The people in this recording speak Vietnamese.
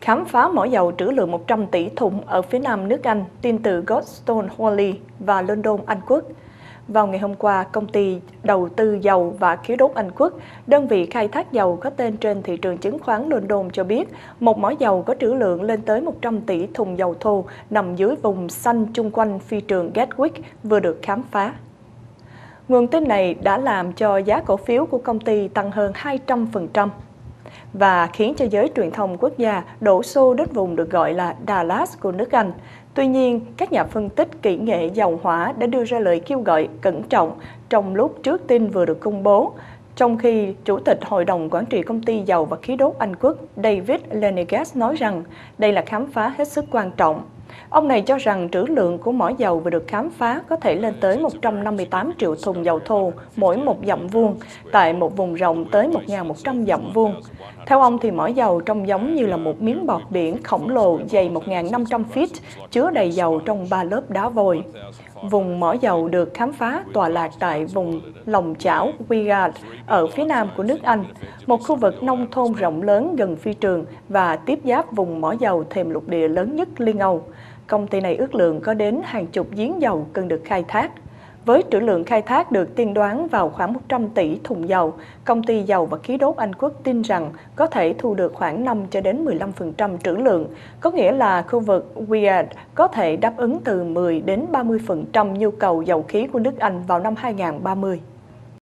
Khám phá mỏ dầu trữ lượng 100 tỷ thùng ở phía nam nước Anh, tin từ Godstone Holy và London, Anh Quốc. Vào ngày hôm qua, công ty đầu tư dầu và khí đốt Anh Quốc, đơn vị khai thác dầu có tên trên thị trường chứng khoán London cho biết, một mỏ dầu có trữ lượng lên tới 100 tỷ thùng dầu thô nằm dưới vùng xanh chung quanh phi trường Gatwick vừa được khám phá. Nguồn tin này đã làm cho giá cổ phiếu của công ty tăng hơn 200% và khiến cho giới truyền thông quốc gia đổ xô đến vùng được gọi là Dallas của nước Anh. Tuy nhiên, các nhà phân tích kỹ nghệ dầu hỏa đã đưa ra lời kêu gọi cẩn trọng trong lúc trước tin vừa được công bố, trong khi Chủ tịch Hội đồng Quản trị Công ty Dầu và Khí đốt Anh Quốc David Lenegas nói rằng đây là khám phá hết sức quan trọng Ông này cho rằng trữ lượng của mỏ dầu vừa được khám phá có thể lên tới 158 triệu thùng dầu thô mỗi một dặm vuông tại một vùng rộng tới 1.100 dặm vuông. Theo ông thì mỏ dầu trông giống như là một miếng bọt biển khổng lồ dày 1.500 feet chứa đầy dầu trong ba lớp đá vôi. Vùng mỏ dầu được khám phá tọa lạc tại vùng lòng chảo Wigard ở phía nam của nước Anh, một khu vực nông thôn rộng lớn gần phi trường và tiếp giáp vùng mỏ dầu thềm lục địa lớn nhất Liên Âu. Công ty này ước lượng có đến hàng chục giếng dầu cần được khai thác. Với trữ lượng khai thác được tiên đoán vào khoảng 100 tỷ thùng dầu, công ty dầu và khí đốt Anh Quốc tin rằng có thể thu được khoảng 5 cho đến 15% trữ lượng, có nghĩa là khu vực Weird có thể đáp ứng từ 10 đến 30% nhu cầu dầu khí của nước Anh vào năm 2030.